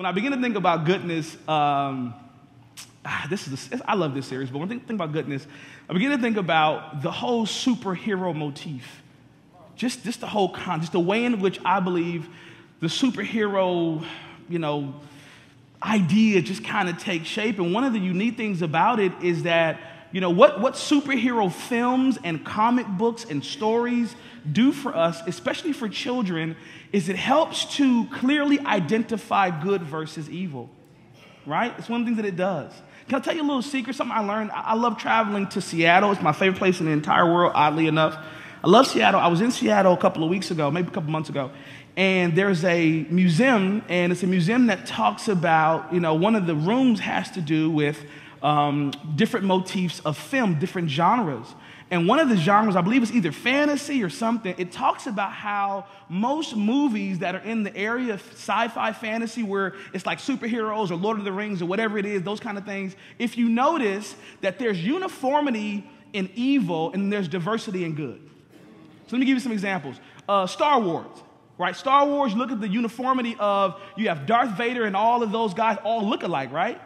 when I begin to think about goodness, um, ah, this is a, I love this series, but when I think, think about goodness, I begin to think about the whole superhero motif. Just, just the whole con, just the way in which I believe the superhero, you know, idea just kind of takes shape. And one of the unique things about it is that, you know, what, what superhero films and comic books and stories do for us, especially for children, is it helps to clearly identify good versus evil, right? It's one of the things that it does. Can I tell you a little secret? Something I learned. I love traveling to Seattle. It's my favorite place in the entire world, oddly enough. I love Seattle. I was in Seattle a couple of weeks ago, maybe a couple months ago, and there's a museum, and it's a museum that talks about, you know, one of the rooms has to do with um, different motifs of film, different genres. And one of the genres, I believe it's either fantasy or something, it talks about how most movies that are in the area of sci fi fantasy, where it's like superheroes or Lord of the Rings or whatever it is, those kind of things, if you notice that there's uniformity in evil and there's diversity in good. So let me give you some examples. Uh, Star Wars, right? Star Wars, look at the uniformity of, you have Darth Vader and all of those guys all look alike, right?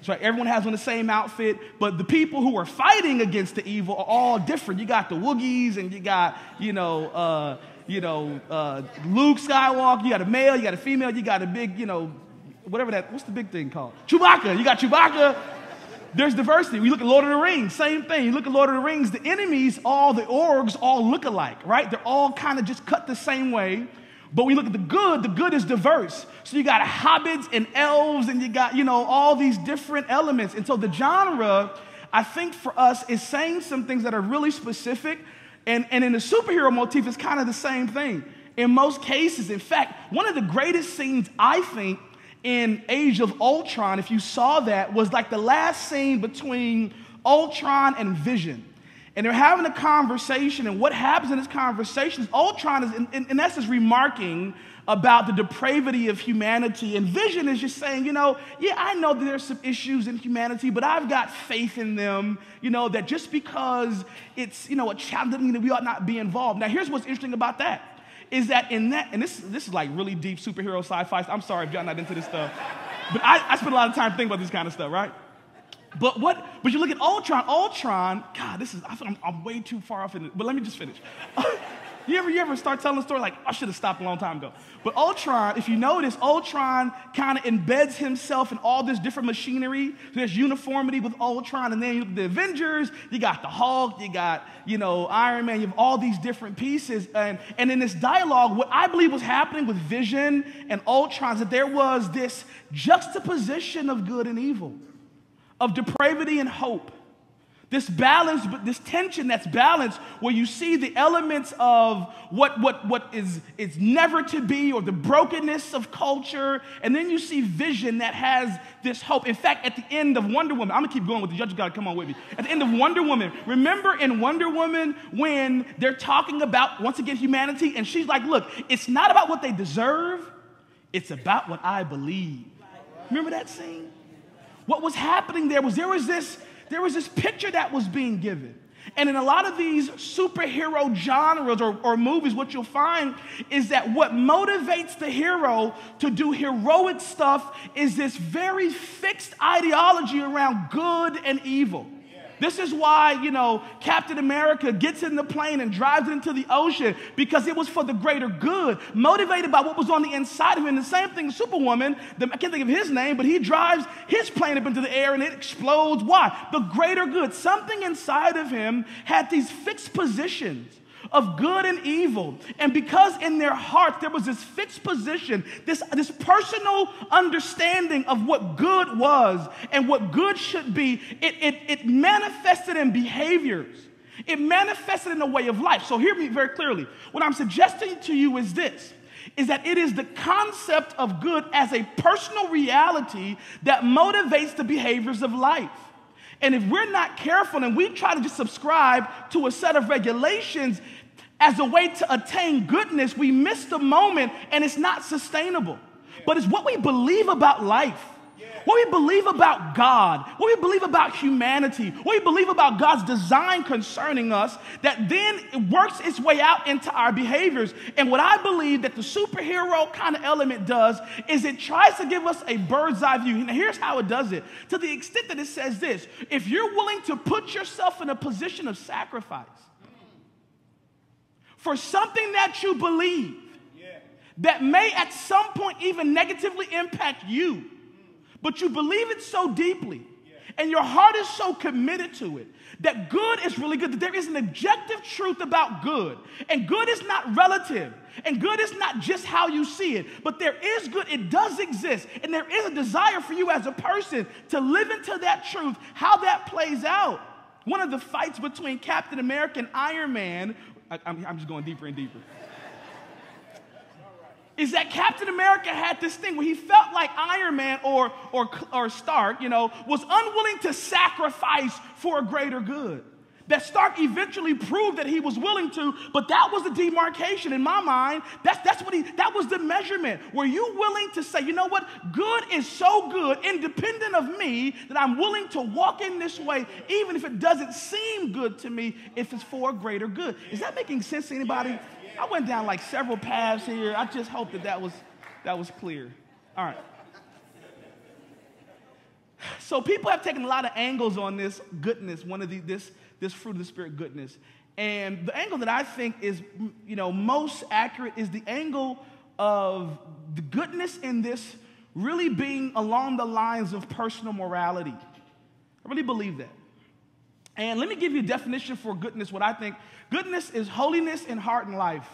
So everyone has on the same outfit, but the people who are fighting against the evil are all different. You got the Wookiees, and you got, you know, uh, you know, uh, Luke Skywalker. You got a male, you got a female, you got a big, you know, whatever that. What's the big thing called? Chewbacca. You got Chewbacca. There's diversity. We look at Lord of the Rings, same thing. You look at Lord of the Rings, the enemies, all the orcs, all look alike, right? They're all kind of just cut the same way. But when you look at the good, the good is diverse. So you got hobbits and elves, and you got, you know, all these different elements. And so the genre, I think for us, is saying some things that are really specific. And, and in the superhero motif, it's kind of the same thing. In most cases, in fact, one of the greatest scenes I think in Age of Ultron, if you saw that, was like the last scene between Ultron and Vision and they're having a conversation, and what happens in this conversation is Ultron is, in, in, in essence, remarking about the depravity of humanity. And Vision is just saying, you know, yeah, I know that there's some issues in humanity, but I've got faith in them, you know, that just because it's, you know, a child doesn't mean that we ought not be involved. Now, here's what's interesting about that is that in that, and this, this is like really deep superhero sci fi. I'm sorry if y'all not into this stuff, but I, I spend a lot of time thinking about this kind of stuff, right? But what? But you look at Ultron. Ultron. God, this is. I'm, I'm way too far off in it. But let me just finish. you ever, you ever start telling a story like I should have stopped a long time ago? But Ultron, if you notice, Ultron kind of embeds himself in all this different machinery. There's uniformity with Ultron, and then you, look at the Avengers. You got the Hulk. You got you know Iron Man. You have all these different pieces, and and in this dialogue, what I believe was happening with Vision and Ultron is that there was this juxtaposition of good and evil of depravity and hope. This balance, this tension that's balanced, where you see the elements of what, what, what is, is never to be or the brokenness of culture, and then you see vision that has this hope. In fact, at the end of Wonder Woman, I'm gonna keep going with the judge, gotta come on with me. At the end of Wonder Woman, remember in Wonder Woman when they're talking about once again humanity, and she's like, Look, it's not about what they deserve, it's about what I believe. Remember that scene? What was happening there was there was this there was this picture that was being given. And in a lot of these superhero genres or, or, movies, what you'll find is that what motivates the hero to do heroic stuff is this very fixed ideology around good and evil. This is why, you know, Captain America gets in the plane and drives it into the ocean because it was for the greater good, motivated by what was on the inside of him. The same thing, Superwoman, the, I can't think of his name, but he drives his plane up into the air and it explodes. Why? The greater good. Something inside of him had these fixed positions of good and evil. And because in their hearts there was this fixed position, this, this personal understanding of what good was and what good should be, it, it, it manifested in behaviors. It manifested in a way of life. So hear me very clearly. What I'm suggesting to you is this is that it is the concept of good as a personal reality that motivates the behaviors of life. And if we're not careful and we try to just subscribe to a set of regulations, as a way to attain goodness, we miss the moment and it's not sustainable. But it's what we believe about life. what we believe about God, what we believe about humanity, what we believe about God's design concerning us, that then works its way out into our behaviors. And what I believe that the superhero kind of element does is it tries to give us a bird's eye view. Now, here's how it does it to the extent that it says this if you're willing to put yourself in a position of sacrifice for something that you believe, that may at some point even negatively impact you, but you believe it so deeply and your heart is so committed to it that good is really good, that there is an objective truth about good. And good is not relative, and good is not just how you see it, but there is good, it does exist, and there is a desire for you as a person to live into that truth, how that plays out. One of the fights between Captain America and Iron Man, I, am just going deeper and deeper is that Captain America had this thing where he felt like Iron Man or, or, or Stark, you know, was unwilling to sacrifice for a greater good. That Stark eventually proved that he was willing to, but that was the demarcation in my mind. That's, that's what he, that was the measurement. Were you willing to say, you know what? Good is so good, independent of me, that I'm willing to walk in this way, even if it doesn't seem good to me, if it's for a greater good. Is that making sense to anybody? I went down like several paths here. I just hope that that was, that was clear. All right. So people have taken a lot of angles on this goodness, one of the, this, this fruit of the spirit goodness. And the angle that I think is, you know, most accurate is the angle of the goodness in this really being along the lines of personal morality. I really believe that. And let me give you a definition for goodness, what I think goodness is holiness in heart and life.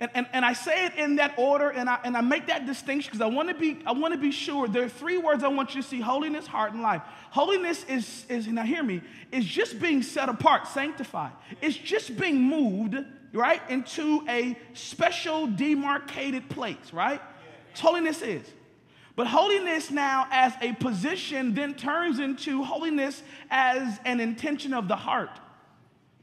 And, and, and I say it in that order, and I, and I make that distinction because I want to be I want to be sure. There are three words I want you to see: holiness, heart, and life. Holiness is is now hear me is just being set apart, sanctified. It's just being moved right into a special demarcated place. Right? holiness is. But holiness now, as a position, then turns into holiness as an intention of the heart.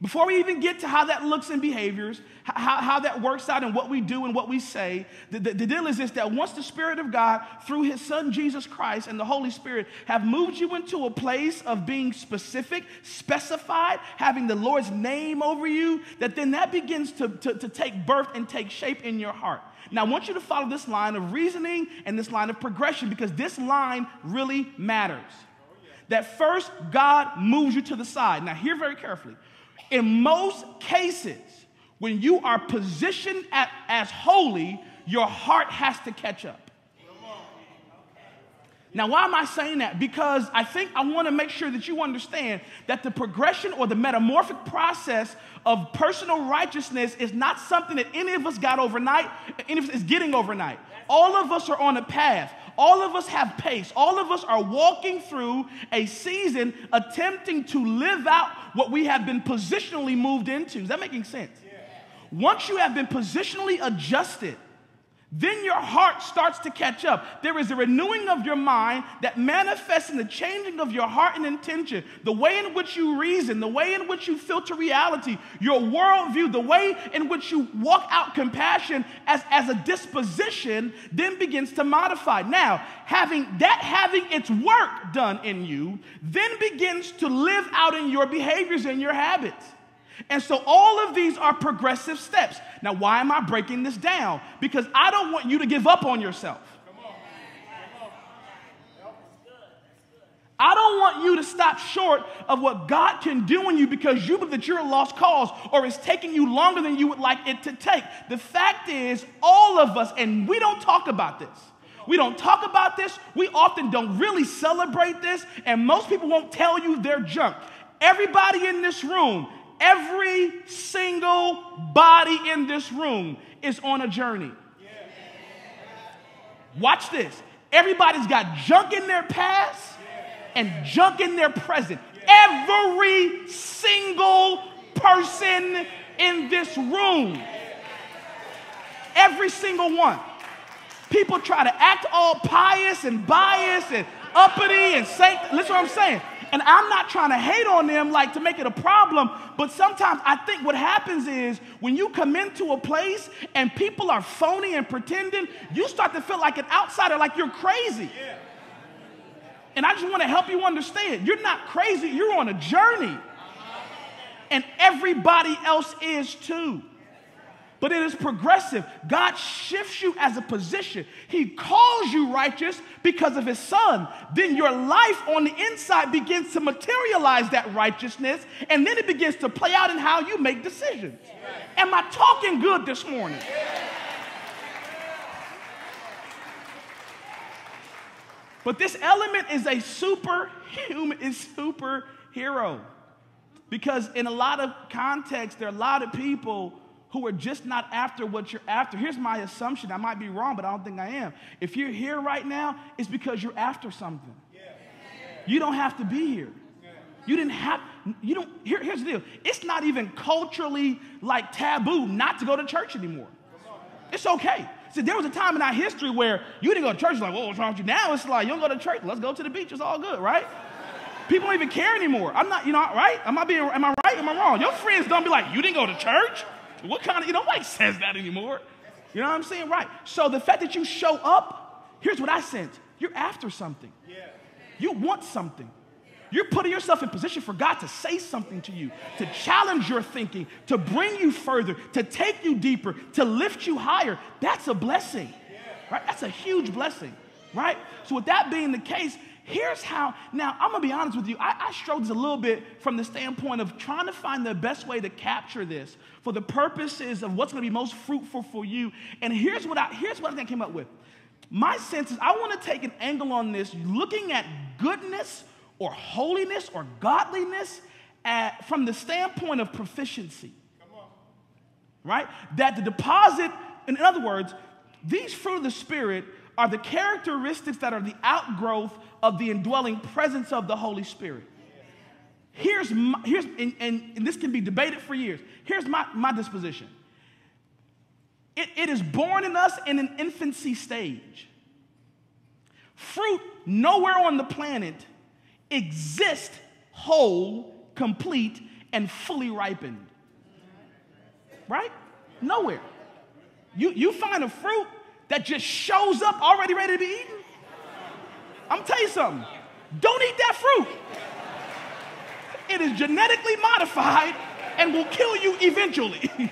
Before we even get to how that looks in behaviors, how, how that works out and what we do and what we say, the, the, the, deal is this that once the Spirit of God, through His Son Jesus Christ and the Holy Spirit, have moved you into a place of being specific, specified, having the Lord's name over you, that then that begins to, to, to take birth and take shape in your heart. Now, I want you to follow this line of reasoning and this line of progression because this line really matters. That first, God moves you to the side. Now, hear very carefully. In most cases, when you are positioned at, as holy, your heart has to catch up. Now, why am I saying that? Because I think I want to make sure that you understand that the progression or the metamorphic process of personal righteousness is not something that any of us got overnight, any of us is getting overnight. All of us are on a path. All of us have pace. All of us are walking through a season attempting to live out what we have been positionally moved into. Is that making sense? Once you have been positionally adjusted, then your heart starts to catch up. There is a renewing of your mind that manifests in the changing of your heart and intention, the way in which you reason, the way in which you filter reality, your worldview, the way in which you walk out compassion as, as a disposition, then begins to modify. Now, having that having its work done in you, then begins to live out in your behaviors and your habits. And so all of these are progressive steps. Now, why am I breaking this down? Because I don't want you to give up on yourself. I don't want you to stop short of what God can do in you because you believe that you're a lost cause or it's taking you longer than you would like it to take. The fact is, all of us, and we don't talk about this. We don't talk about this. We often don't really celebrate this, and most people won't tell you their junk. Everybody in this room Every single body in this room is on a journey. Watch this. Everybody's got junk in their past and junk in their present. Every single person in this room. Every single one. People try to act all pious and biased and uppity and saint. Listen what I'm saying. And I'm not trying to hate on them like to make it a problem, but sometimes I think what happens is when you come into a place and people are phony and pretending, you start to feel like an outsider, like you're crazy. And I just want to help you understand you're not crazy, you're on a journey. And everybody else is too. But it is progressive. God shifts you as a position. He calls you righteous because of his son. Then your life on the inside begins to materialize that righteousness, and then it begins to play out in how you make decisions. Am I talking good this morning? But this element is a superhuman, is superhero. Because in a lot of contexts, there are a lot of people who are just not after what you're after. Here's my assumption. I might be wrong, but I don't think I am. If you're here right now, it's because you're after something. You don't have to be here. You didn't have, you don't, here, here's the deal. It's not even culturally like taboo not to go to church anymore. It's okay. See, there was a time in our history where you didn't go to church, like, whoa, what's wrong with you? Now it's like, you don't go to church, let's go to the beach, it's all good, right? People don't even care anymore. I'm not, you know, right? Am I being, am I right? Am I wrong? Your friends don't be like, you didn't go to church? What kind of, you know, nobody says that anymore. You know what I'm saying? Right. So the fact that you show up, here's what I sense. You're after something. You want something. You're putting yourself in position for God to say something to you, to challenge your thinking, to bring you further, to take you deeper, to lift you higher. That's a blessing, right? That's a huge blessing, right? So, with that being the case, here's how. Now, I'm gonna be honest with you. I, I struggled a little bit from the standpoint of trying to find the best way to capture this for the purposes of what's gonna be most fruitful for you. And here's what I here's what I came up with. My sense is I want to take an angle on this, looking at goodness or holiness or godliness at, from the standpoint of proficiency. Right? That the deposit, in other words, these fruit of the Spirit are the characteristics that are the outgrowth of the indwelling presence of the Holy Spirit. Here's, my, here's and, and, and this can be debated for years. Here's my, my disposition it, it is born in us in an infancy stage. Fruit nowhere on the planet exist whole, complete, and fully ripened. Right? Nowhere. You, you find a fruit that just shows up already ready to be eaten. I'm tell you something. Don't eat that fruit. It is genetically modified and will kill you eventually.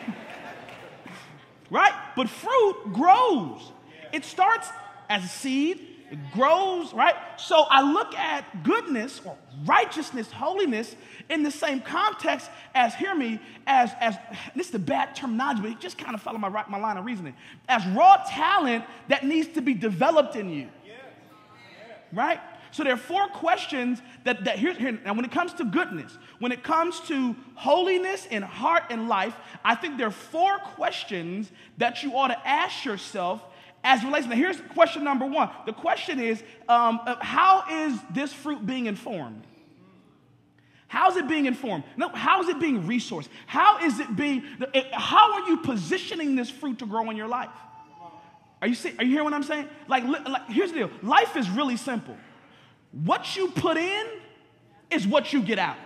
right? But fruit grows. It starts as a seed, it grows, right? So I look at goodness or righteousness, holiness in the same context as, hear me, as, as this is a bad terminology, but it just kind of follow my, my line of reasoning, as raw talent that needs to be developed in you. Right? So there are four questions that, that here's here. Now, when it comes to goodness, when it comes to holiness in heart and life, I think there are four questions that you ought to ask yourself as relates. Now, here's question number one. The question is, um, uh, how is this fruit being informed? How is it being informed? No, how is it being resourced? How is it being? How are you positioning this fruit to grow in your life? Are you see, Are you hearing what I'm saying? Like, like, here's the deal. Life is really simple. What you put in is what you get out.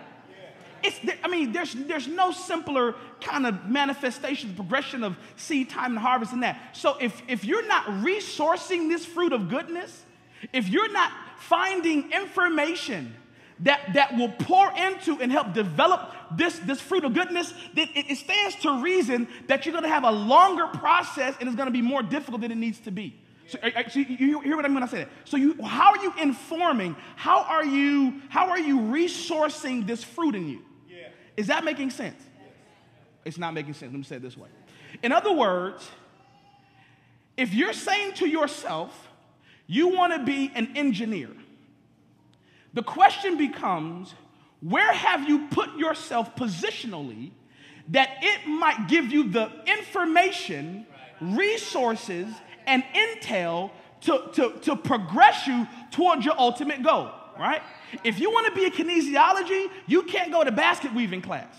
It's, I mean, there's, there's no simpler kind of manifestation, progression of seed time and harvest than that. So if, if you're not resourcing this fruit of goodness, if you're not finding information that, that will pour into and help develop this, this fruit of goodness, then it, it stands to reason that you're going to have a longer process and it's going to be more difficult than it needs to be. So, so you hear what I'm going to say? That. So, you, how are you informing? How are you? How are you resourcing this fruit in you? Is that making sense? It's not making sense. Let me say it this way. In other words, if you're saying to yourself, you want to be an engineer, the question becomes, where have you put yourself positionally that it might give you the information, resources, and intel to, to, to progress you towards your ultimate goal, right? If you want to be a kinesiology, you can't go to basket weaving class.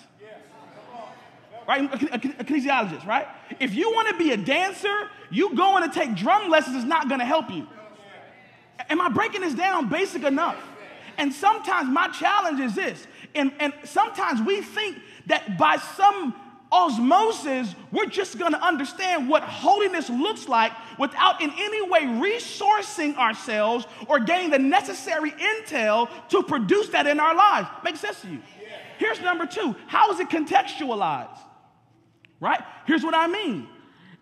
Right? A, kinesiologist, right? If you want to be a dancer, you going to take drum lessons is not going to help you. Am I breaking this down basic enough? And sometimes my challenge is this, and, and sometimes we think that by some osmosis, we're just going to understand what holiness looks like without in any way resourcing ourselves or getting the necessary intel to produce that in our lives. Makes sense to you? Here's number two how is it contextualized? Right? Here's what I mean.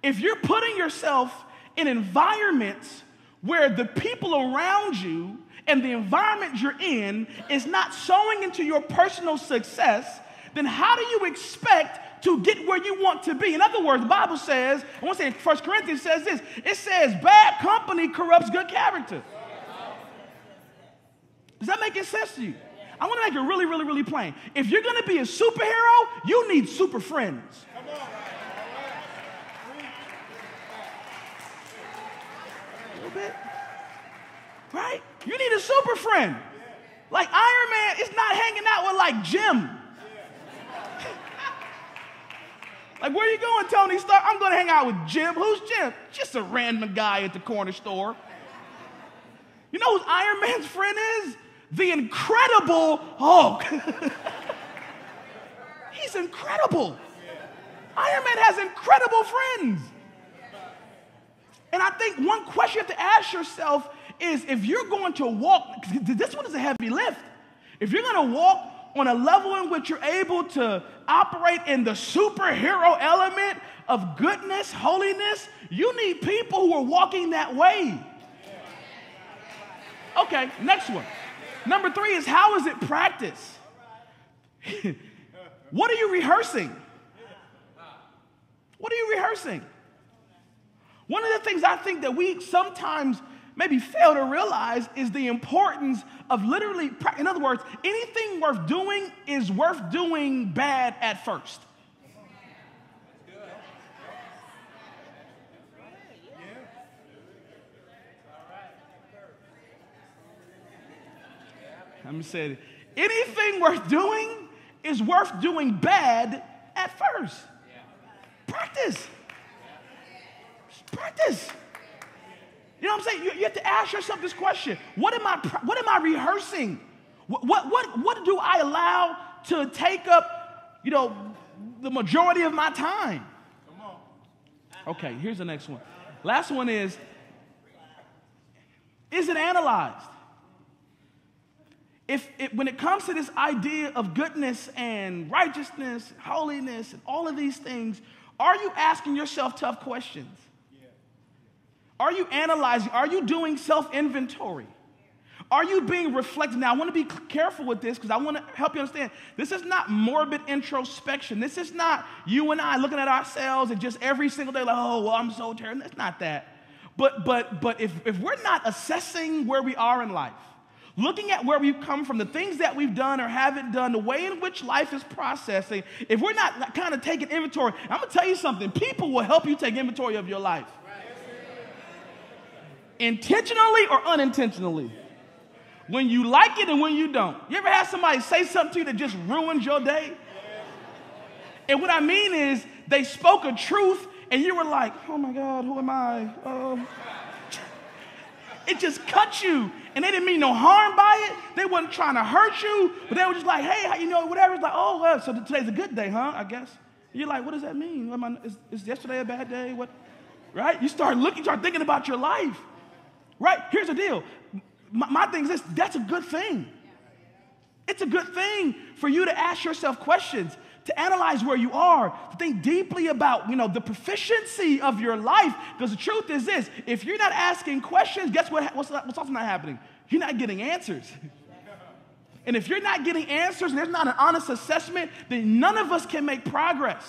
If you're putting yourself in environments where the people around you and the environment you're in is not sowing into your personal success, then how do you expect to get where you want to be? In other words, the Bible says, I want to say First Corinthians says this it says, bad company corrupts good character. Does that make sense to you? I want to make it really, really, really plain. If you're going to be a superhero, you need super friends. A little bit. Right? You need a super friend. Like Iron Man is not hanging out with like Jim. Like, where are you going, Tony Stark? I'm going to hang out with Jim. Who's Jim? Just a random guy at the corner store. You know who Iron Man's friend is? The Incredible Hulk. He's incredible. Iron Man has incredible friends. And I think one question you have to ask yourself is if you're going to walk, this one is a heavy lift. If you're going to walk on a level in which you're able to operate in the superhero element of goodness, holiness, you need people who are walking that way. Okay, next one. Number three is how is it practiced? what are you rehearsing? What are you rehearsing? One of the things I think that we sometimes maybe fail to realize is the importance of literally, in other words, anything worth doing is worth doing bad at first. Let me say it. Anything worth doing is worth doing bad at first. Practice. Practice. You know what I'm saying? You, you, have to ask yourself this question What am I, what am I rehearsing? What, what, what, what do I allow to take up, you know, the majority of my time? Okay, here's the next one. Last one is Is it analyzed? if it, when it comes to this idea of goodness and righteousness, holiness, and all of these things, are you asking yourself tough questions? Are you analyzing? Are you doing self inventory? Are you being reflective? Now, I want to be careful with this because I want to help you understand. This is not morbid introspection. This is not you and I looking at ourselves and just every single day, like, oh, well, I'm so terrible. That's not that. But, but, but if, if we're not assessing where we are in life, looking at where we've come from, the things that we've done or haven't done, the way in which life is processing, if we're not kind of taking inventory, I'm going to tell you something people will help you take inventory of your life. Intentionally or unintentionally. When you like it and when you don't. You ever had somebody say something to you that just ruins your day? And what I mean is, they spoke a truth and you were like, oh my God, who am I? Oh. It just cut you and they didn't mean no harm by it. They wasn't trying to hurt you, but they were just like, hey, you know, whatever. It's like, oh, well, so today's a good day, huh? I guess. And you're like, what does that mean? I, is, is yesterday a bad day? What? Right? You start looking, you start thinking about your life. Right? Here's the deal. My, my thing is this that's a good thing. It's a good thing for you to ask yourself questions to analyze where you are, to think deeply about, you know, the proficiency of your life. Because the truth is this, if you're not asking questions, guess what, what's, what's also not happening? You're not getting answers. and if you're not getting answers and there's not an honest assessment, then none of us can make progress.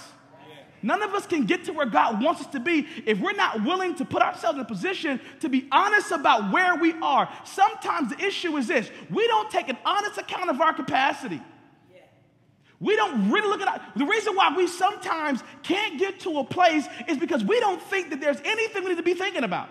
None of us can get to where God wants us to be if we're not willing to put ourselves in a position to be honest about where we are. Sometimes the issue is this we don't take an honest account of our capacity. We don't really look at our, the reason why we sometimes can't get to a place is because we don't think that there's anything we need to be thinking about.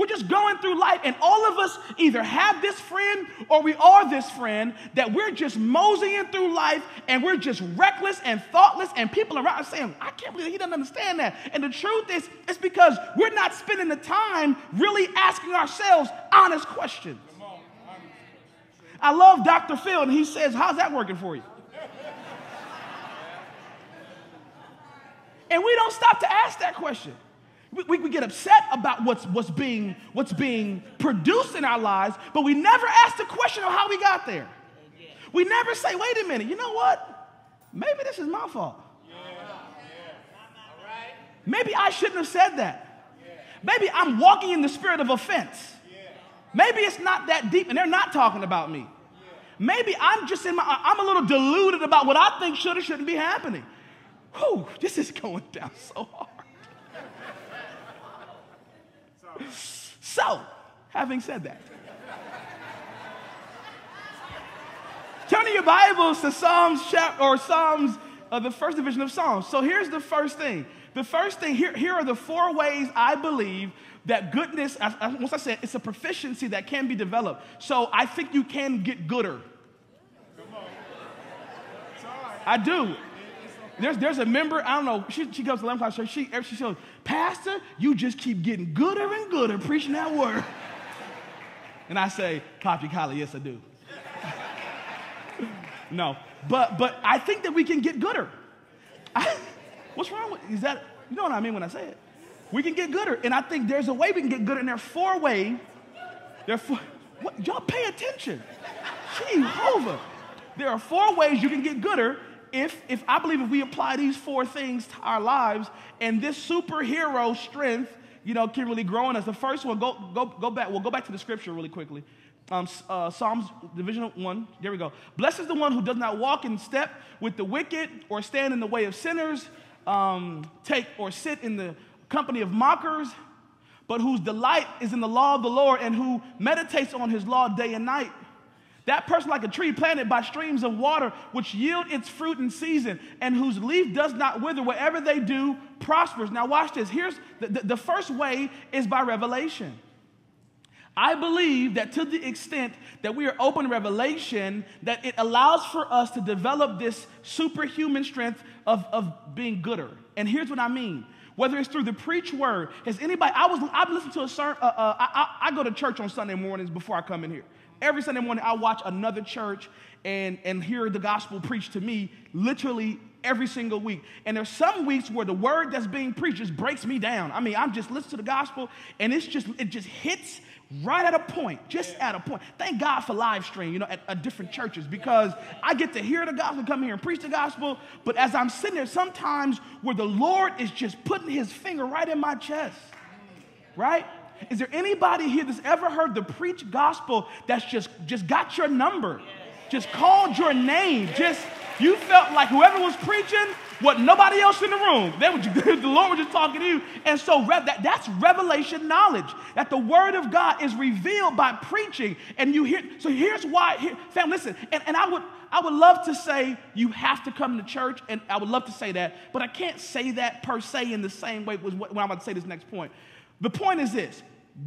We're just going through life, and all of us either have this friend or we are this friend that we're just moseying through life and we're just reckless and thoughtless, and people around us saying, I can't believe he doesn't understand that. And the truth is, it's because we're not spending the time really asking ourselves honest questions. I love Dr. Phil, and he says, How's that working for you? And we don't stop to ask that question. We, we, get upset about what's, what's, being, what's being produced in our lives, but we never ask the question of how we got there. We never say, wait a minute, you know what? Maybe this is my fault. Maybe I shouldn't have said that. Maybe I'm walking in the spirit of offense. Maybe it's not that deep and they're not talking about me. Maybe I'm just in my, I'm a little deluded about what I think should or shouldn't be happening. Whew, this is going down so hard. So, having said that, turn your Bibles to Psalms chapter or Psalms, uh, the first division of Psalms. So here's the first thing. The first thing here, here are the four ways I believe that goodness, once I said, it's a proficiency that can be developed. So I think you can get gooder. I do. There's, there's a member, I don't know, she, she to Lamb Church, she, she says, Pastor, you just keep getting gooder and gooder preaching that word. And I say, Poppy Collie, yes, I do. no, but, but I think that we can get gooder. I, what's wrong with, is that, you know what I mean when I say it? We can get gooder. And I think there's a way we can get gooder, and there are four ways. There are four, what, y'all pay attention. Jehovah. There are four ways you can get gooder if, if I believe if we apply these four things to our lives and this superhero strength, you know, can really grow in us. The first one, go, go, go back, we'll go back to the scripture really quickly. Um, uh, Psalms division one, there we go. Blessed is the one who does not walk in step with the wicked or stand in the way of sinners, um, take or sit in the company of mockers, but whose delight is in the law of the Lord and who meditates on his law day and night. That person, like a tree planted by streams of water, which yield its fruit in season, and whose leaf does not wither, whatever they do prospers. Now, watch this. Here's the, the, the first way is by revelation. I believe that to the extent that we are open to revelation, that it allows for us to develop this superhuman strength of, of being gooder. And here's what I mean. Whether it's through the preach word, has anybody? I was I've listened to a sermon. Uh, uh, I, I, I go to church on Sunday mornings before I come in here. Every Sunday morning, I watch another church and, and hear the gospel preached to me literally every single week. And there's some weeks where the word that's being preached just breaks me down. I mean, I'm just listening to the gospel and it's just, it just hits right at a point, just at a point. Thank God for live stream, you know, at, at, different churches because I get to hear the gospel, come here and preach the gospel. But as I'm sitting there, sometimes where the Lord is just putting his finger right in my chest, right? Is there anybody here that's ever heard the preach gospel that's just, just got your number, just called your name, just you felt like whoever was preaching, what nobody else in the room, they were, the Lord was just talking to you. And so that, that's revelation knowledge that the word of God is revealed by preaching. And you hear, so here's why, here, fam, listen, and, and I would I would love to say you have to come to church, and I would love to say that, but I can't say that per se in the same way when I'm about to say this next point. The point is this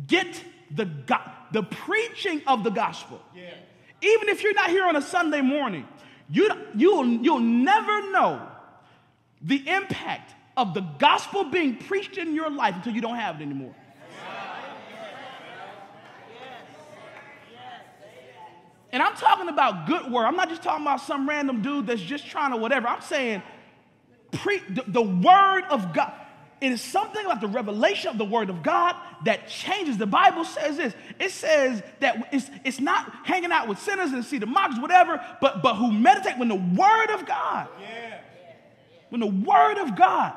get the, go- the preaching of the gospel. Yeah. Even if you're not here on a Sunday morning, you, you'll, you'll never know the impact of the gospel being preached in your life until you don't have it anymore. And I'm talking about good word. I'm not just talking about some random dude that's just trying to whatever. I'm saying pre- the, the word of God. It is something like the revelation of the Word of God that changes. The Bible says this. It says that it's, it's not hanging out with sinners and see the mocks, whatever, but, but who meditate when the Word of God, yeah. when the Word of God,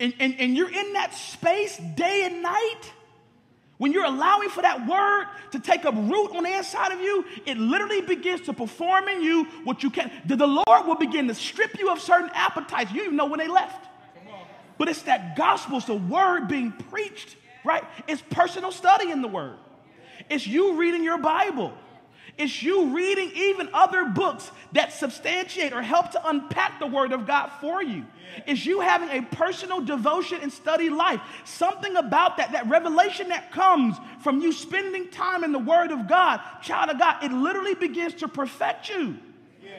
and, and, and you're in that space day and night, when you're allowing for that word to take up root on the inside of you, it literally begins to perform in you what you can. The, the Lord will begin to strip you of certain appetites. You even know when they left. But it's that gospel, it's the word being preached, right? It's personal study in the word. It's you reading your Bible. It's you reading even other books that substantiate or help to unpack the Word of God for you. It's you having a personal devotion and study life. Something about that, that revelation that comes from you spending time in the Word of God, child of God, it literally begins to perfect you.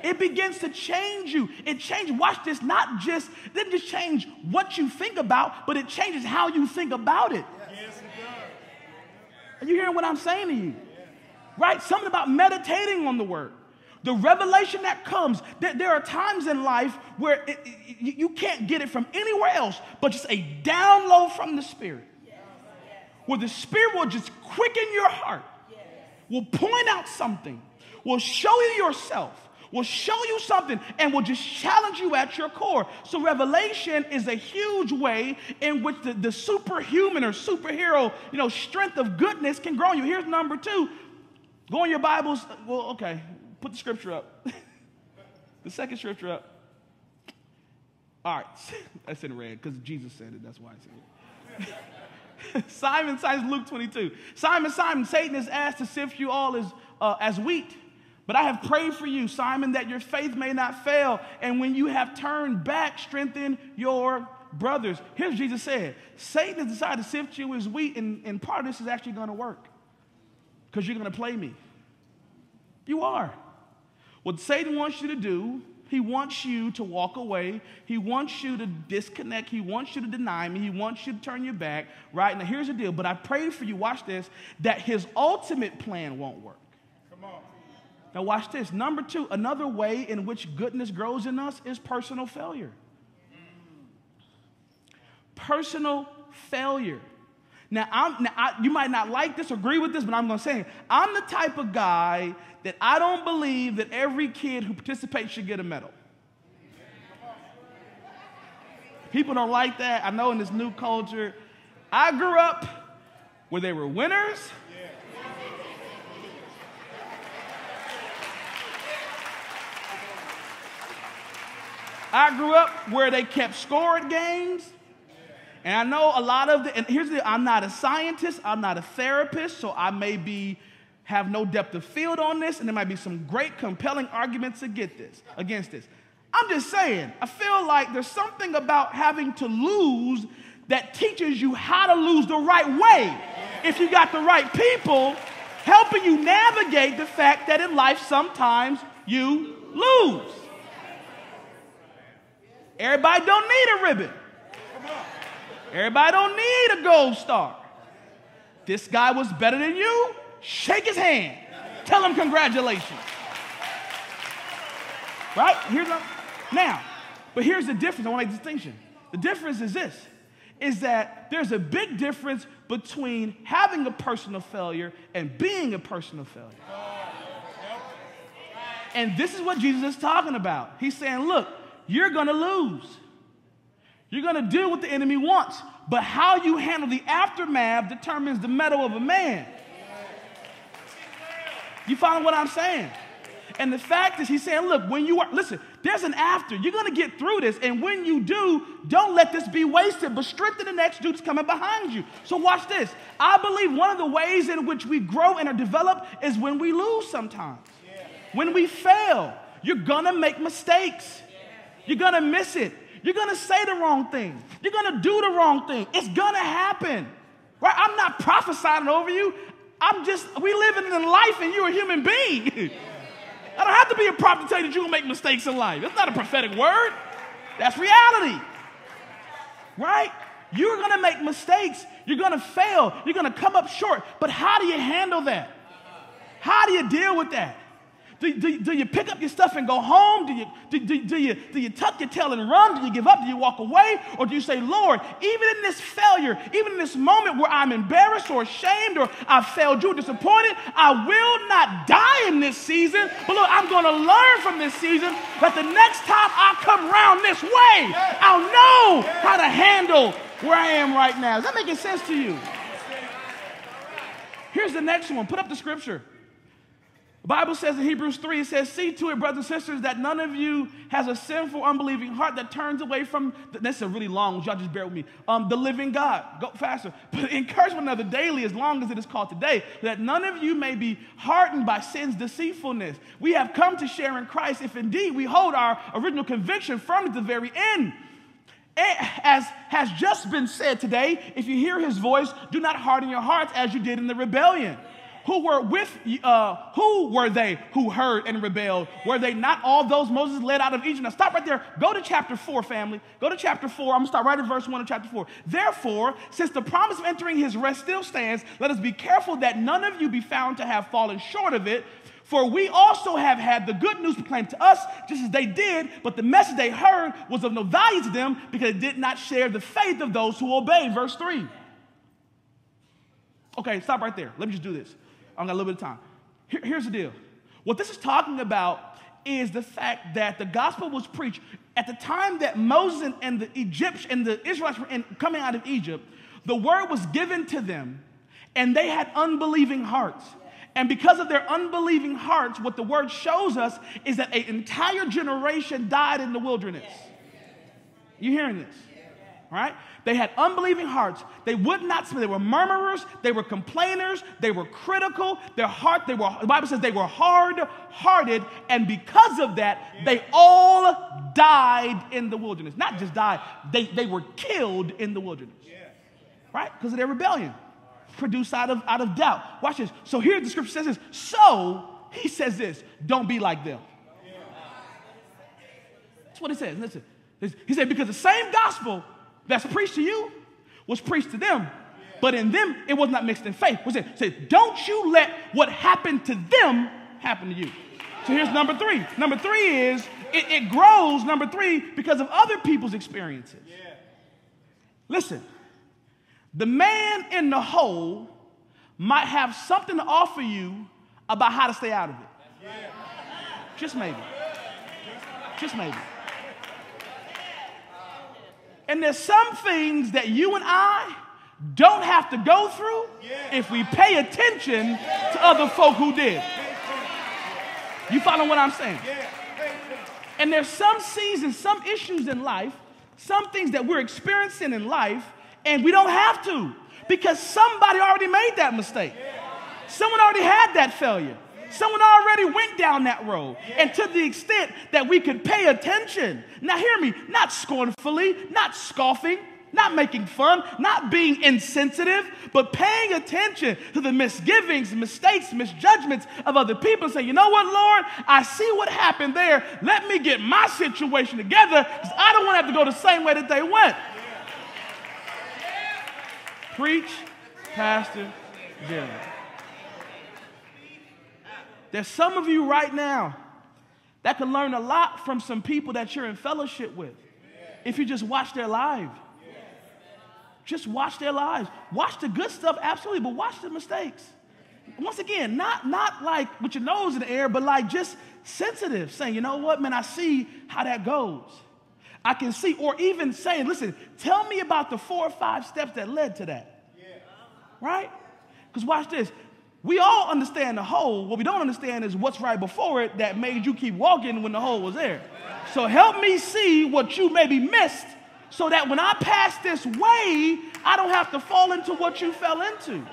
It begins to change you. It changes, watch this, not just, it didn't just change what you think about, but it changes how you think about it. Yes, it does. Are you hearing what I'm saying to you? Right? Something about meditating on the word. The revelation that comes, that there are times in life where it, it, you can't get it from anywhere else, but just a download from the Spirit. Where the Spirit will just quicken your heart, will point out something, will show you yourself, will show you something, and will just challenge you at your core. So, revelation is a huge way in which the, the superhuman or superhero, you know, strength of goodness can grow you. Here's number two. Go in your Bibles. Well, okay, Put the scripture up. the second scripture up. All right, that's in red because Jesus said it. That's why I said it. Simon, Simon, Luke 22. Simon, Simon, Satan is asked to sift you all as, uh, as wheat. But I have prayed for you, Simon, that your faith may not fail. And when you have turned back, strengthen your brothers. Here's Jesus said Satan has decided to sift you as wheat, and, and part of this is actually going to work because you're going to play me. You are. What Satan wants you to do, he wants you to walk away. He wants you to disconnect. He wants you to deny me. He wants you to turn your back. Right now, here's the deal. But I pray for you, watch this, that his ultimate plan won't work. Now, watch this. Number two, another way in which goodness grows in us is personal failure. Personal failure. Now, now I, you might not like this agree with this, but I'm going to say it. I'm the type of guy that I don't believe that every kid who participates should get a medal. People don't like that. I know in this new culture. I grew up where they were winners. I grew up where they kept score at games. And I know a lot of the, and here's the, I'm not a scientist, I'm not a therapist, so I may be have no depth of field on this, and there might be some great compelling arguments against this. Against this. I'm just saying, I feel like there's something about having to lose that teaches you how to lose the right way. If you got the right people helping you navigate the fact that in life sometimes you lose. Everybody don't need a ribbon. Everybody don't need a gold star. This guy was better than you shake his hand, tell him congratulations. Right? Here's a, now, but here's the difference. I want to make a distinction. The difference is this is that there's a big difference between having a personal failure and being a personal failure. And this is what Jesus is talking about. He's saying, look, you're going to lose. You're going to do what the enemy wants, but how you handle the aftermath determines the mettle of a man. You follow what I'm saying? And the fact is, he's saying, look, when you are, listen, there's an after. You're going to get through this. And when you do, don't let this be wasted, but strengthen the next dude that's coming behind you. So watch this. I believe one of the ways in which we grow and are developed is when we lose sometimes. Yeah. When we fail, you're going to make mistakes. You're going to miss it. You're going to say the wrong thing. You're going to do the wrong thing. It's going to happen. Right? I'm not prophesying over you. I'm just, we living in life and you're a human being. I don't have to be a prophet to tell you that you're going to make mistakes in life. That's not a prophetic word. That's reality. Right? You're going to make mistakes. You're going to fail. You're going to come up short. But how do you handle that? How do you deal with that? Do, do, do, you pick up your stuff and go home? Do you, do, do, do, you, do you tuck your tail and run? Do you give up? Do you walk away? Or do you say, Lord, even in this failure, even in this moment where I'm embarrassed or ashamed or I've failed you, disappointed, I will not die in this season. But look, I'm going to learn from this season that the next time I come around this way, I'll know how to handle where I am right now. Is that making sense to you? Here's the next one. Put up the scripture. The Bible says in Hebrews 3, it says, See to it, brothers and sisters, that none of you has a sinful, unbelieving heart that turns away from, the, that's a really long, y'all just bear with me, um, the living God. Go faster. But encourage one another daily, as long as it is called today, that none of you may be hardened by sin's deceitfulness. We have come to share in Christ if indeed we hold our original conviction firm to the very end. As has just been said today, if you hear his voice, do not harden your hearts as you did in the rebellion who were with, uh, who were they who heard and rebelled? Were they not all those Moses led out of Egypt? Now stop right there. Go to chapter 4, family. Go to chapter 4. I'm going to start right at verse 1 of chapter 4. Therefore, since the promise of entering his rest still stands, let us be careful that none of you be found to have fallen short of it. For we also have had the good news proclaimed to us, just as they did, but the message they heard was of no value to them because it did not share the faith of those who obeyed. Verse 3. Okay, stop right there. Let me just do this. I've got a little bit of time. Here, here's the deal. What this is talking about is the fact that the gospel was preached at the time that Moses and the Egyptians and the Israelites were in, coming out of Egypt. The word was given to them, and they had unbelieving hearts. And because of their unbelieving hearts, what the word shows us is that an entire generation died in the wilderness. You hearing this? Right? They had unbelieving hearts. They would not submit. They were murmurers. They were complainers. They were critical. Their heart, they were, the Bible says they were hard hearted. And because of that, they all died in the wilderness. Not just died, they, they were killed in the wilderness. Right? Because of their rebellion produced out of, out of doubt. Watch this. So here the scripture says this. So he says this don't be like them. That's what it says. Listen. He said, because the same gospel that's preached to you was preached to them, but in them it was not mixed in faith. What's it? Say, don't you let what happened to them happen to you. So here's number three. Number three is it, it grows, number three, because of other people's experiences. Listen, the man in the hole might have something to offer you about how to stay out of it. Just maybe. Just maybe. And there's some things that you and I don't have to go through if we pay attention to other folk who did. You follow what I'm saying? And there's some seasons, some issues in life, some things that we're experiencing in life and we don't have to because somebody already made that mistake. Someone already had that failure. Someone already went down that road. And to the extent that we could pay attention, now hear me, not scornfully, not scoffing, not making fun, not being insensitive, but paying attention to the misgivings, mistakes, misjudgments of other people. Say, you know what, Lord, I see what happened there. Let me get my situation together because I don't want to have to go the same way that they went. Preach, Pastor Jim. There's some of you right now that can learn a lot from some people that you're in fellowship with if you just watch their lives. Just watch their lives. Watch the good stuff, absolutely, but watch the mistakes. Once again, not, not like with your nose in the air, but like just sensitive, saying, you know what, man, I see how that goes. I can see, or even saying, listen, tell me about the four or five steps that led to that. Yeah. Right? Because watch this. We all understand the hole. What we don't understand is what's right before it that made you keep walking when the hole was there. So help me see what you maybe missed so that when I pass this way, I don't have to fall into what you fell into.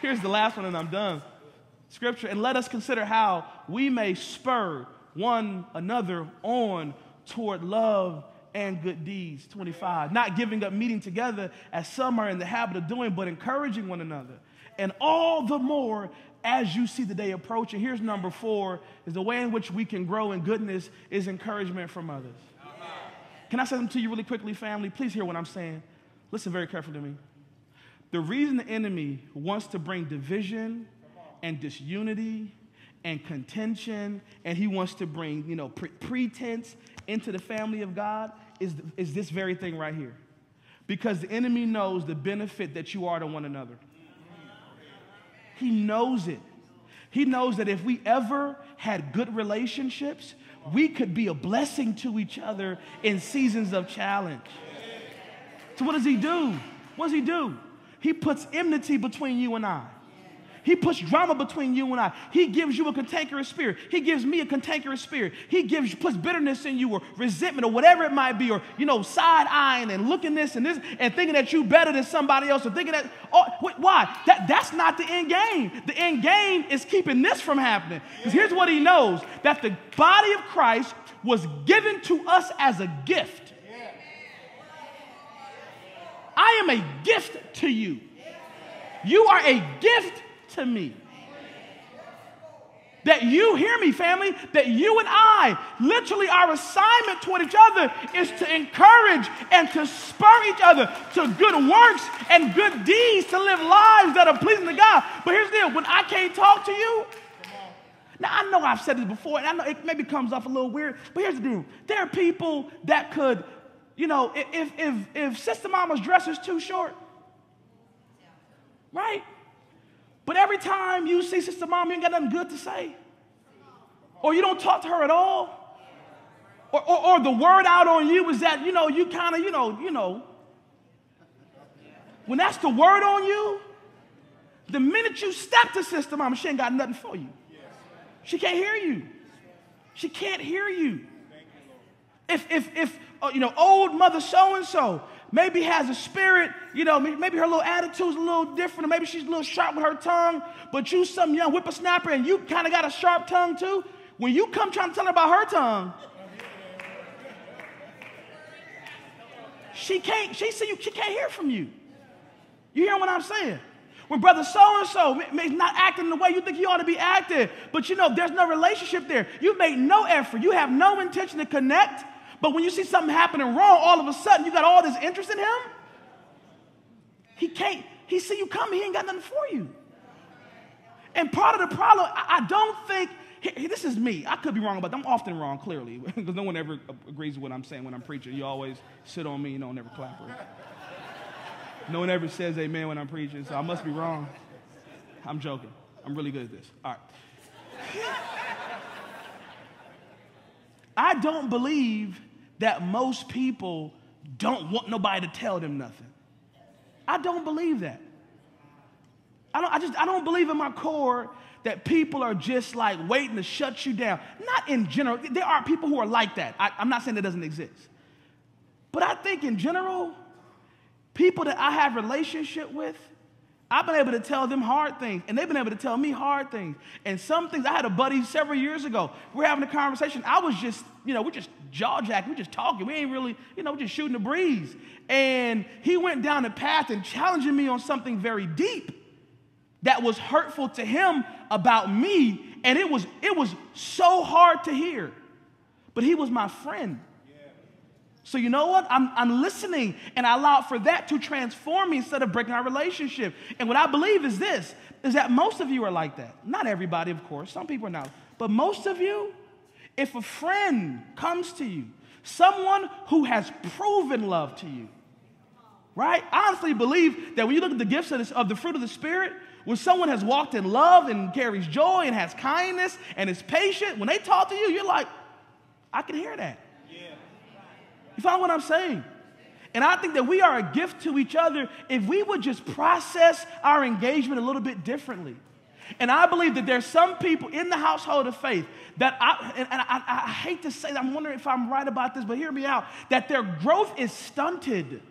Here's the last one, and I'm done. Scripture, and let us consider how we may spur one another on toward love and good deeds. 25. Not giving up meeting together as some are in the habit of doing, but encouraging one another. And all the more as you see the day approaching. Here's number four is the way in which we can grow in goodness is encouragement from others. Can I say something to you really quickly, family? Please hear what I'm saying. Listen very carefully to me. The reason the enemy wants to bring division and disunity and contention, and he wants to bring, you know, pre- pretense into the family of God is, is this very thing right here. Because the enemy knows the benefit that you are to one another. He knows it. He knows that if we ever had good relationships, we could be a blessing to each other in seasons of challenge. So, what does he do? What does he do? He puts enmity between you and I. He puts drama between you and I. He gives you a cantankerous spirit. He gives me a cantankerous spirit. He gives puts bitterness in you or resentment or whatever it might be, or you know, side eyeing and looking this and this and thinking that you're better than somebody else, or thinking that oh, why? That that's not the end game. The end game is keeping this from happening. Because here's what he knows: that the body of Christ was given to us as a gift. I am a gift to you. You are a gift to me. That you, hear me, family, that you and I, literally our assignment toward each other is to encourage and to spur each other to good works and good deeds to live lives that are pleasing to God. But here's the deal. When I can't talk to you, now I know I've said this before, and I know it maybe comes off a little weird, but here's the deal. There are people that could, you know, if if if Sister Mama's dress is too short, right? But every time you see Sister Mom, you ain't got nothing good to say. Or you don't talk to her at all. Or, or, or the word out on you is that, you know, you kind of, you know, you know. When that's the word on you, the minute you step to Sister Mom, she ain't got nothing for you. She can't hear you. She can't hear you. If, if, if uh, you know, old mother so and so maybe has a spirit, you know, maybe her little attitude's a little different, or maybe she's a little sharp with her tongue, but you some young whippersnapper and you kind of got a sharp tongue too. When you come trying to tell her about her tongue, she can't, she see you, she can't hear from you. You hear what I'm saying? When brother so and so is not acting the way you think he ought to be acting, but you know, there's no relationship there. You made no effort. You have no intention to connect. But when you see something happening wrong, all of a sudden you got all this interest in him. He can't, he see you coming, he ain't got nothing for you. And part of the problem, I, I don't think, this is me. I could be wrong about that. I'm often wrong, clearly, because no one ever agrees with what I'm saying when I'm preaching. You always sit on me, you don't ever clap. Right? No one ever says amen when I'm preaching, so I must be wrong. I'm joking. I'm really good at this. All right. I don't believe that most people don't want nobody to tell them nothing. I don't believe that. I, don't, I just I don't believe in my core that people are just like waiting to shut you down. Not in general. There are people who are like that. I, I'm not saying that doesn't exist. But I think in general, people that I have relationship with, I've been able to tell them hard things, and they've been able to tell me hard things. And some things, I had a buddy several years ago. We are having a conversation. I was just, you know, we're just jaw jacking, we're just talking. We ain't really, you know, we're just shooting the breeze. And he went down a path and challenging me on something very deep that was hurtful to him about me. And it was, it was so hard to hear. But he was my friend. So you know what? I'm, I'm listening and I allow for that to transform me instead of breaking our relationship. And what I believe is this, is that most of you are like that. Not everybody, of course. Some people are not. But most of you, if a friend comes to you, someone who has proven love to you, right? I honestly believe that when you look at the gifts of, this, of the fruit of the Spirit, when someone has walked in love and carries joy and has kindness and is patient, when they talk to you, you're like, I can hear that. You follow what I'm saying? And I think that we are a gift to each other if we would just process our engagement a little bit differently. And I believe that there's some people in the household of faith that I, and I, I, hate to say that, I'm wondering if I'm right about this, but hear me out, that their growth is stunted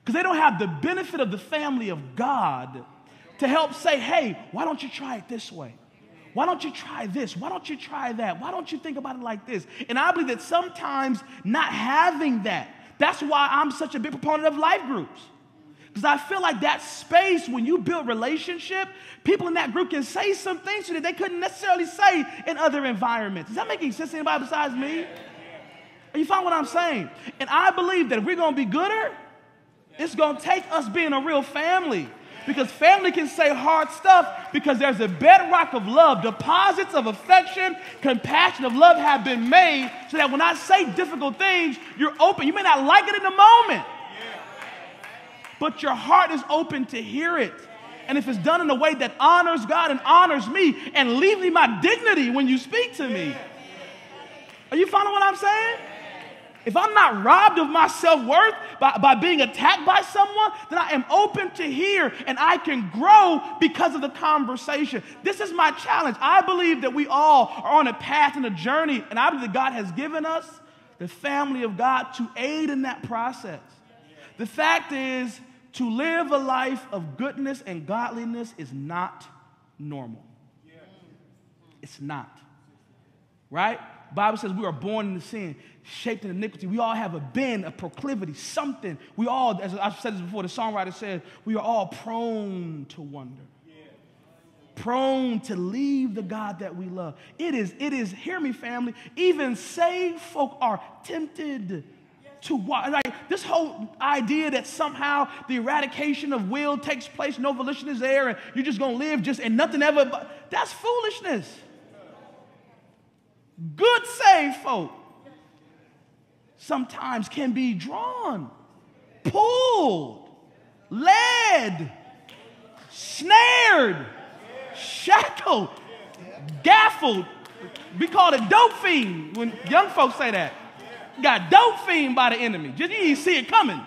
because they don't have the benefit of the family of God to help say, hey, why don't you try it this way? Why don't you try this? Why don't you try that? Why don't you think about it like this? And I believe that sometimes not having that, that's why I'm such a big proponent of life groups. Because I feel like that space, when you build relationship, people in that group can say some things to that they couldn't necessarily say in other environments. Is that making sense to anybody besides me? Are you following what I'm saying? And I believe that if we're going to be gooder, it's going to take us being a real family. Because family can say hard stuff because there's a bedrock of love. Deposits of affection, compassion, of love have been made so that when I say difficult things, you're open. You may not like it in the moment, but your heart is open to hear it. And if it's done in a way that honors God and honors me and leave me my dignity when you speak to me. Are you following what I'm saying? If I'm not robbed of my self worth by, by being attacked by someone, then I am open to hear and I can grow because of the conversation. This is my challenge. I believe that we all are on a path and a journey, and I believe that God has given us the family of God to aid in that process. The fact is, to live a life of goodness and godliness is not normal. It's not. Right? Bible says we are born into sin shaped in iniquity. We all have a bend, a proclivity, something. We all, as I've said this before, the songwriter said, we are all prone to wonder. Prone to leave the God that we love. It is, it is, hear me, family, even saved folk are tempted to what? Like this whole idea that somehow the eradication of will takes place, no volition is there, and you're just gonna live just and nothing ever. That's foolishness. Good saved folk sometimes can be drawn, pulled, led, snared, shackled, gaffled. We call it dope fiend when young folks say that. Got dope fiend by the enemy. Just you see it coming.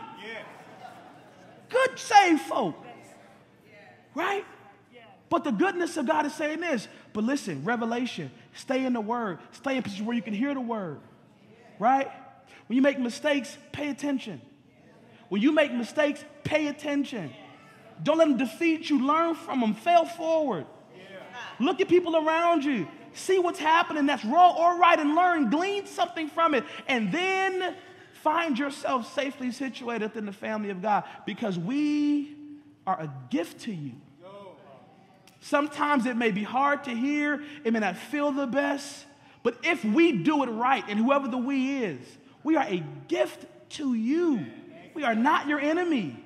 Good saved folk. Right? But the goodness of God is saying this. But listen, revelation, stay in the word. Stay in position where you can hear the word. Right? When you make mistakes, pay attention. When you make mistakes, pay attention. Don't let them defeat you. Learn from them. Fail forward. Look at people around you. See what's happening that's wrong or right and learn. Glean something from it. And then find yourself safely situated within the family of God because we are a gift to you. Sometimes it may be hard to hear, it may not feel the best, but if we do it right, and whoever the we is, we are a gift to you. We are not your enemy,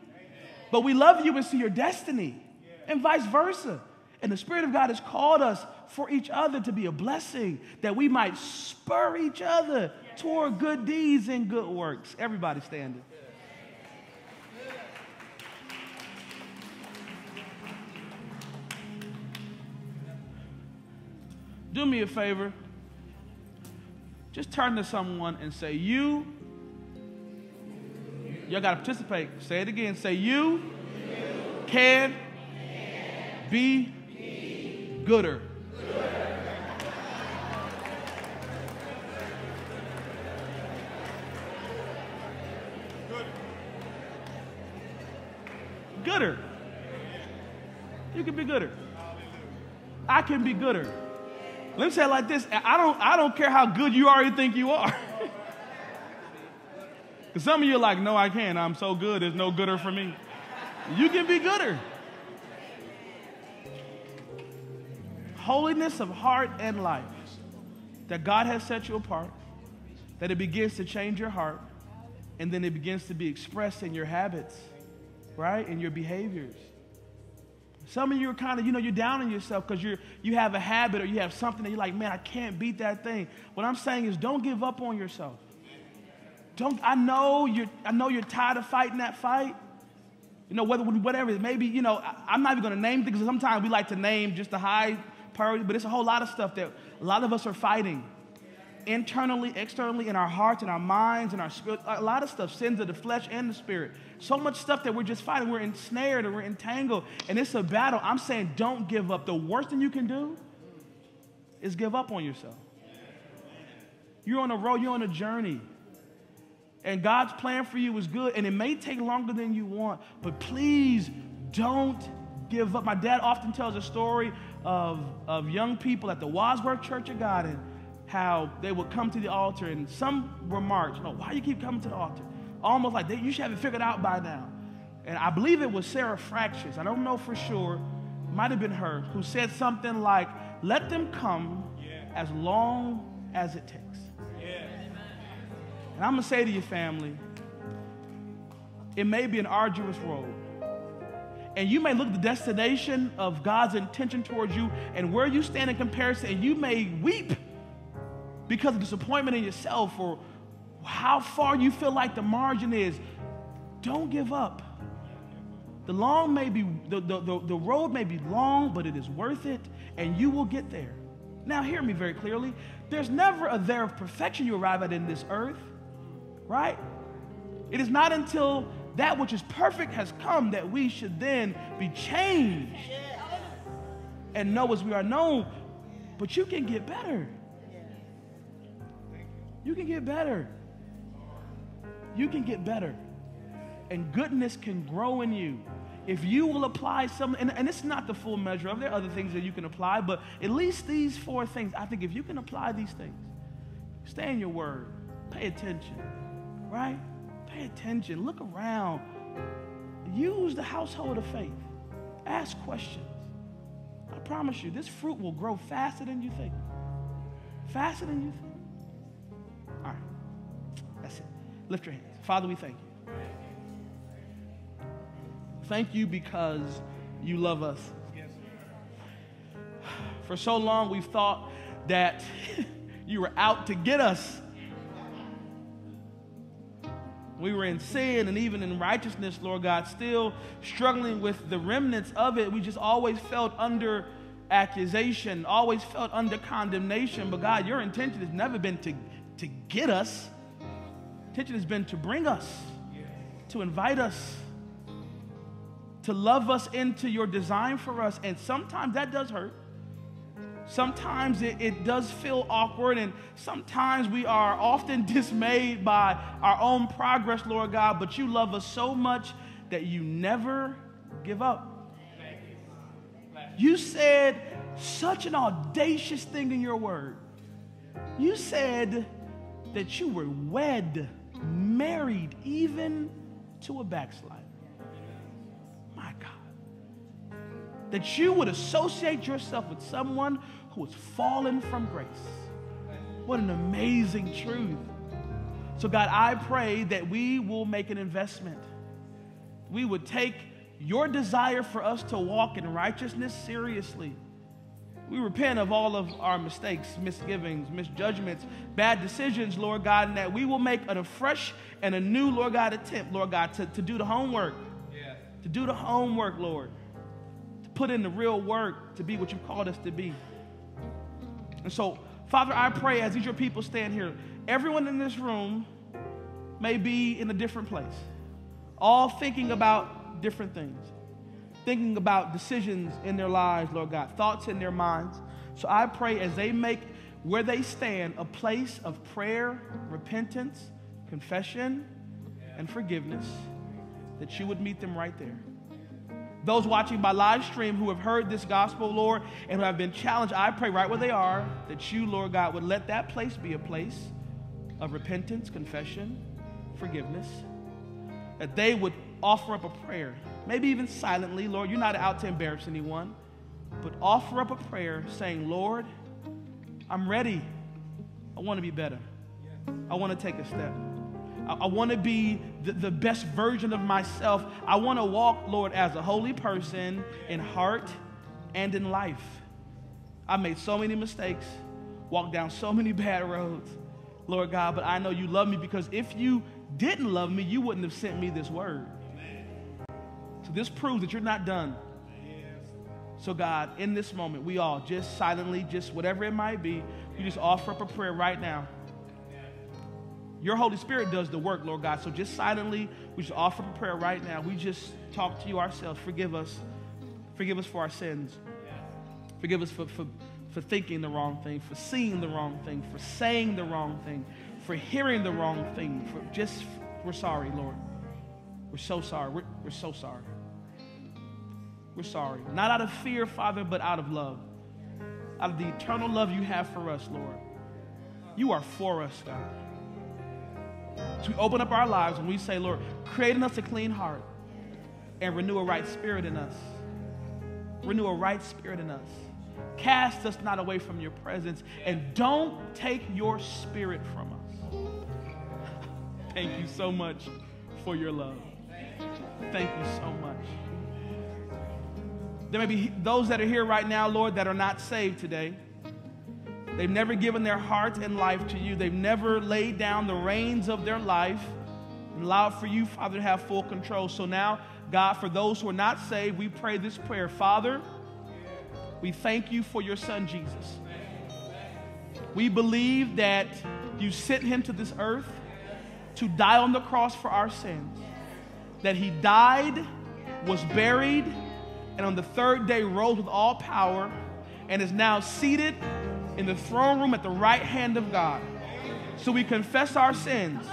but we love you and see your destiny, and vice versa. And the Spirit of God has called us for each other to be a blessing, that we might spur each other toward good deeds and good works. Everybody standing. Do me a favor. Just turn to someone and say, You. Y'all got to participate. Say it again. Say, You, you can, can be, be gooder. Gooder. You can be gooder. I can be gooder. Let me say it like this. I don't, I don't care how good you already think you are. Because some of you are like, no, I can't. I'm so good. There's no gooder for me. You can be gooder. Holiness of heart and life. That God has set you apart. That it begins to change your heart. And then it begins to be expressed in your habits, right? In your behaviors. Some of you are kind of, you know, you're down on yourself because you're you have a habit or you have something that you're like, man, I can't beat that thing. What I'm saying is don't give up on yourself. Don't I know you're I know you're tired of fighting that fight. You know, whether whatever it maybe, you know, I, am not even gonna name things sometimes we like to name just the high priority, but it's a whole lot of stuff that a lot of us are fighting internally, externally, in our hearts, in our minds, in our spirit. A lot of stuff, sins of the flesh and the spirit. So much stuff that we're just fighting. We're ensnared and we're entangled. And it's a battle. I'm saying don't give up. The worst thing you can do is give up on yourself. You're on a road, you're on a journey. And God's plan for you is good. And it may take longer than you want, but please don't give up. My dad often tells a story of, of young people at the Wadsworth Church of God. And how they would come to the altar and some were marched. Oh, no, why you keep coming to the altar? Almost like they, you should have it figured out by now. And I believe it was Sarah Fractious. I don't know for sure. Might have been her who said something like, "Let them come yeah. as long as it takes." Yeah. And I'm gonna say to your family, it may be an arduous road. And you may look at the destination of God's intention towards you and where you stand in comparison, and you may weep because of disappointment in yourself or how far you feel like the margin is, don't give up. The long may be the, the, the, the, road may be long, but it is worth it, and you will get there. Now hear me very clearly. There's never a there of perfection you arrive at in this earth, right? It is not until that which is perfect has come that we should then be changed and know as we are known. But you can get better. You can get better. You can get better. And goodness can grow in you. If you will apply some, and, and it's not the full measure of, there are other things that you can apply, but at least these four things, I think if you can apply these things, stay in your word, pay attention, right? Pay attention, look around, use the household of faith, ask questions. I promise you, this fruit will grow faster than you think. Faster than you think. Lift your hands. Father, we thank you. Thank you because you love us. For so long, we've thought that you were out to get us. We were in sin and even in righteousness, Lord God, still struggling with the remnants of it. We just always felt under accusation, always felt under condemnation. But God, your intention has never been to, to get us, intention has been to bring us, to invite us, to love us into your design for us. And sometimes that does hurt. Sometimes it, it does feel awkward, and sometimes we are often dismayed by our own progress, Lord God, but you love us so much that you never give up. You said such an audacious thing in your word. You said that you were wed, married, even to a backslider. My God. That you would associate yourself with someone who has fallen from grace. What an amazing truth. So, God, I pray that we will make an investment. We would take your desire for us to walk in righteousness seriously. We repent of all of our mistakes, misgivings, misjudgments, bad decisions, Lord God, and that we will make an fresh and a new, Lord God, attempt, Lord God, to, to do the homework. Yeah. To do the homework, Lord. To put in the real work to be what you've called us to be. And so, Father, I pray as these your people stand here, everyone in this room may be in a different place, all thinking about different things, thinking about decisions in their lives, Lord God, thoughts in their minds. So I pray as they make where they stand a place of prayer, repentance, confession, and forgiveness, that you would meet them right there. Those watching by live stream who have heard this gospel, Lord, and who have been challenged, I pray right where they are that you, Lord God, would let that place be a place of repentance, confession, forgiveness. That they would offer up a prayer, maybe even silently. Lord, you're not out to embarrass anyone, but offer up a prayer saying, Lord, I'm ready. I want to be better. I want to take a step. I, want to be the, the best version of myself. I want to walk, Lord, as a holy person in heart and in life. I made so many mistakes, walked down so many bad roads, Lord God, but I know you love me because if you didn't love me, you wouldn't have sent me this word. So this proves that you're not done. So, God, in this moment, we all just silently, just whatever it might be, you just offer up a prayer right now. Your Holy Spirit does the work, Lord God. So just silently, we just offer up a prayer right now. We just talk to you ourselves. Forgive us. Forgive us for our sins. Forgive us for, for, for thinking the wrong thing, for seeing the wrong thing, for saying the wrong thing, for hearing the wrong thing. For just, we're sorry, Lord. We're so sorry. We're, we're so sorry. We're sorry. Not out of fear, Father, but out of love. Out of the eternal love you have for us, Lord. You are for us, God. So we open up our lives and we say, Lord, create in us a clean heart and renew a right spirit in us. Renew a right spirit in us. Cast us not away from your presence and don't take your spirit from us. Thank you so much for your love. Thank you so much. There may be those that are here right now, Lord, that are not saved today. They've never given their heart and life to you. They've never laid down the reins of their life and allowed for you, Father, to have full control. So now, God, for those who are not saved, we pray this prayer. Father, we thank you for your son, Jesus. We believe that you sent him to this earth to die on the cross for our sins, that he died, was buried, and on the third day rose with all power and is now seated in the throne room at the right hand of God. So we confess our sins.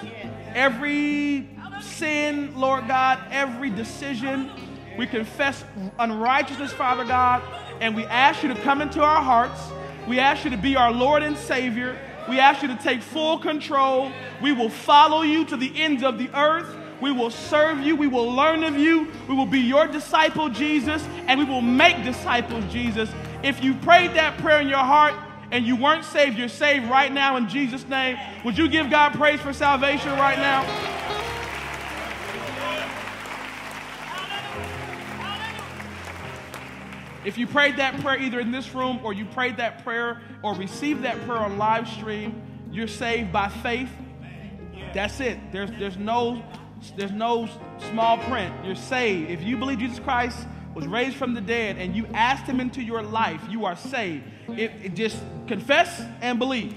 Every sin, Lord God, every decision, we confess unrighteousness, Father God, and we ask you to come into our hearts. We ask you to be our Lord and Savior. We ask you to take full control. We will follow you to the ends of the earth. We will serve you. We will learn of you. We will be your disciple, Jesus, and we will make disciples, Jesus. If you prayed that prayer in your heart, and you weren't saved, you're saved right now in Jesus' name. Would you give God praise for salvation right now? If you prayed that prayer either in this room or you prayed that prayer or received that prayer on live stream, you're saved by faith. That's it. There's, there's, no, there's no small print. You're saved. If you believe Jesus Christ was raised from the dead and you asked him into your life, you are saved. It, it just confess and believe.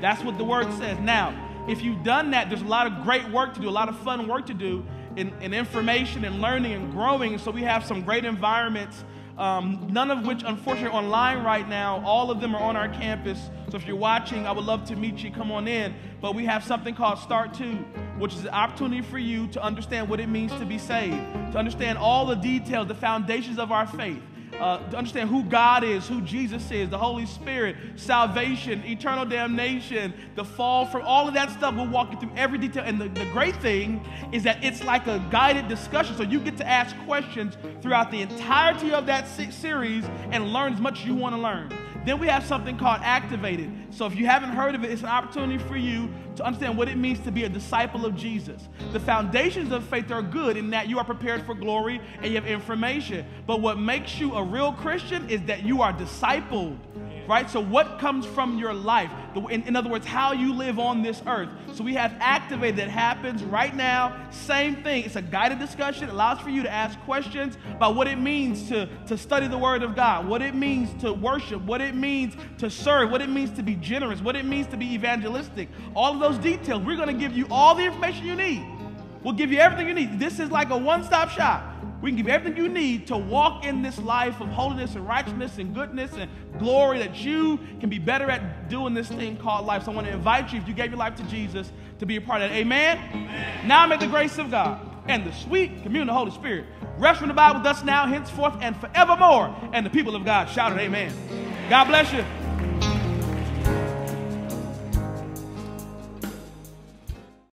That's what the word says. Now, if you've done that, there's a lot of great work to do, a lot of fun work to do in, in information and learning and growing. So we have some great environments um, none of which, unfortunately, online right now. All of them are on our campus. So if you're watching, I would love to meet you. Come on in. But we have something called Start 2, which is an opportunity for you to understand what it means to be saved, to understand all the details, the foundations of our faith uh, to understand who God is, who Jesus is, the Holy Spirit, salvation, eternal damnation, the fall from all of that stuff. We'll walk you through every detail. And the, the great thing is that it's like a guided discussion. So you get to ask questions throughout the entirety of that series and learn as much as you want to learn. Then we have something called activated. So if you haven't heard of it, it's an opportunity for you to understand what it means to be a disciple of Jesus. The foundations of faith are good in that you are prepared for glory and you have information. But what makes you a real Christian is that you are discipled right? So, what comes from your life? In, in, other words, how you live on this earth. So, we have Activate that happens right now. Same thing. It's a guided discussion. It allows for you to ask questions about what it means to, to study the Word of God, what it means to worship, what it means to serve, what it means to be generous, what it means to be evangelistic. All of those details. We're going to give you all the information you need. We'll give you everything you need. This is like a one stop shop. We can give you everything you need to walk in this life of holiness and righteousness and goodness and glory that you can be better at doing this thing called life. So I want to invite you, if you gave your life to Jesus, to be a part of that. Amen? Amen. Now may the grace of God and the sweet communion of the Holy Spirit rest from the Bible with us now, henceforth, and forevermore. And the people of God shouted, Amen. God bless you.